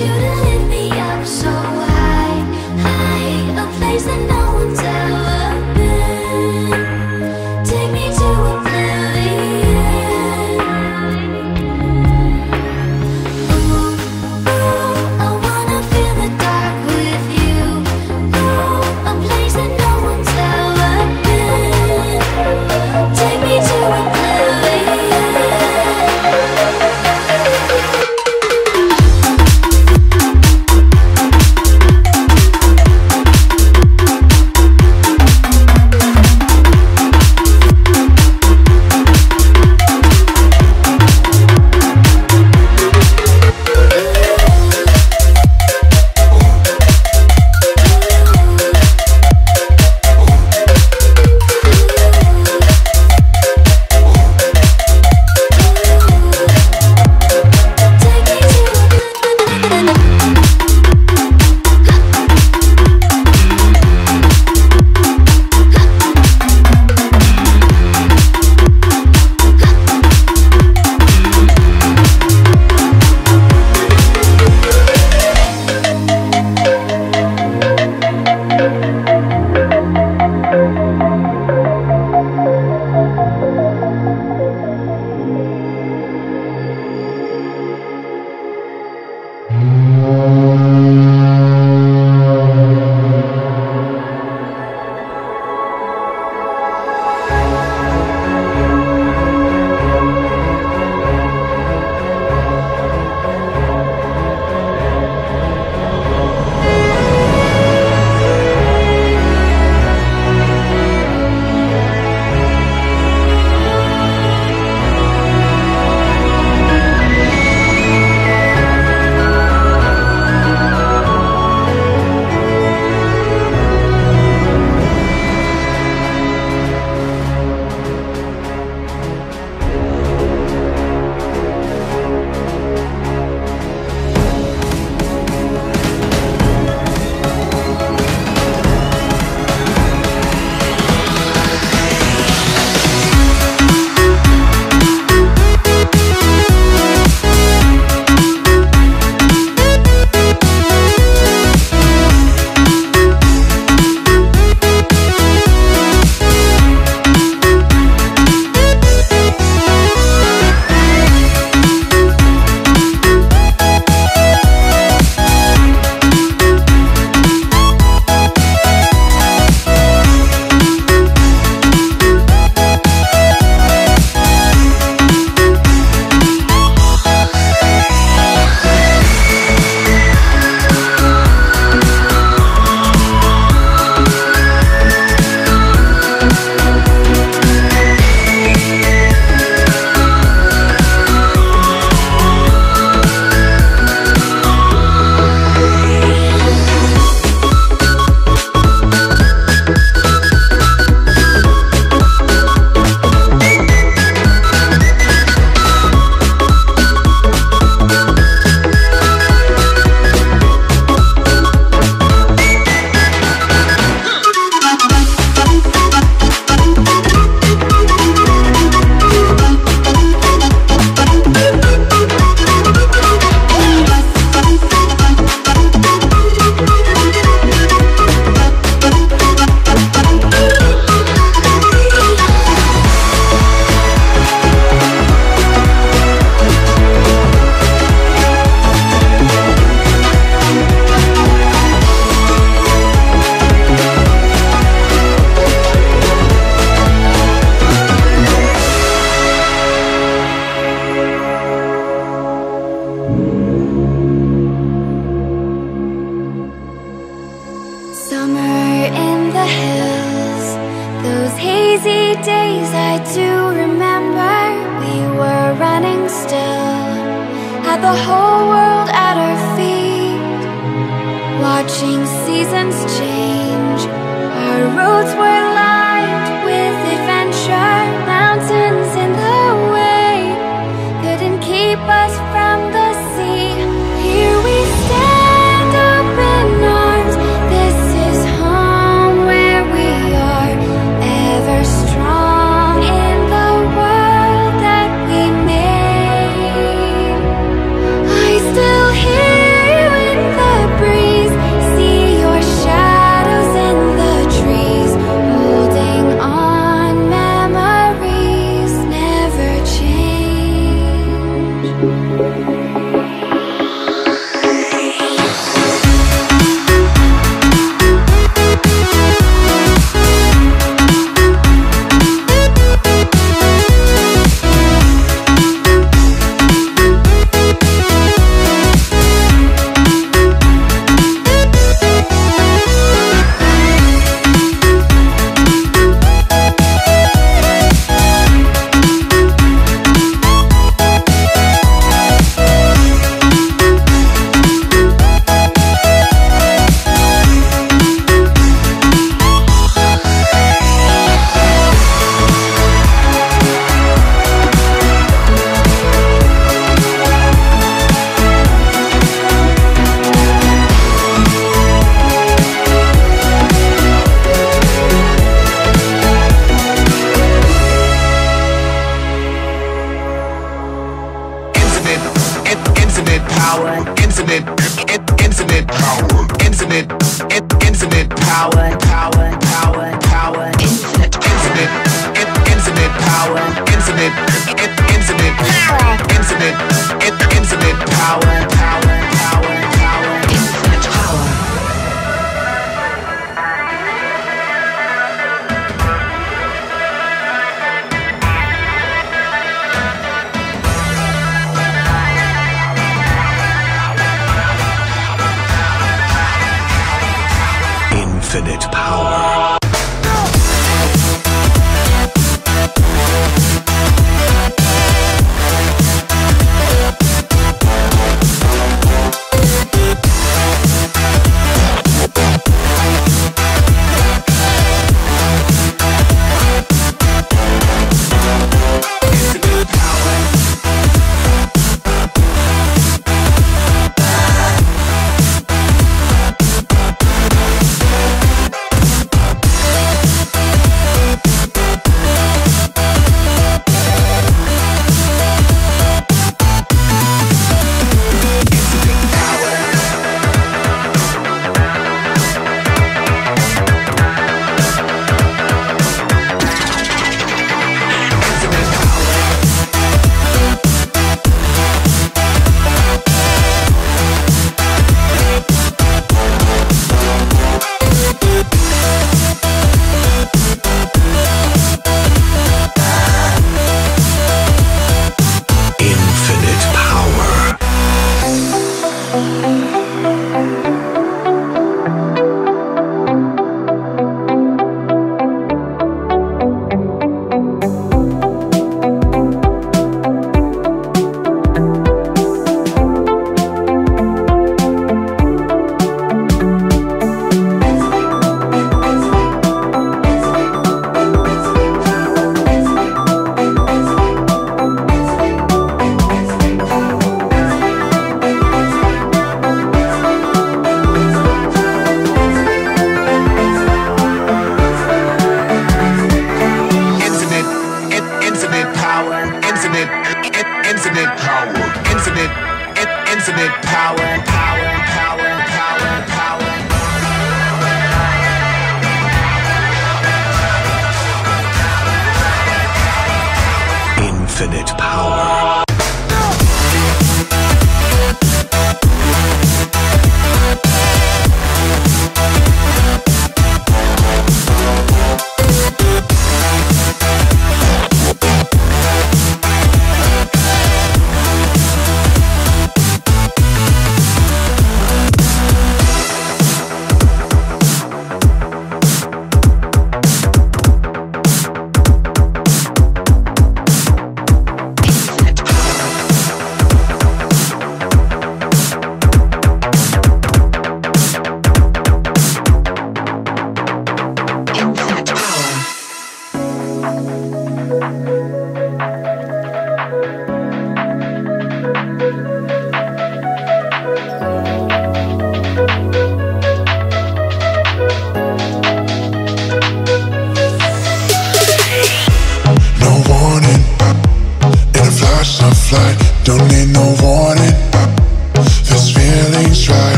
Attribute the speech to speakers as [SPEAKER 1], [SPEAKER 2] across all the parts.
[SPEAKER 1] you the whole world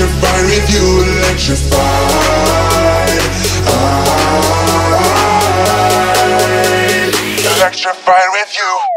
[SPEAKER 2] Electrified ah, with you, electrified. Electrified with you.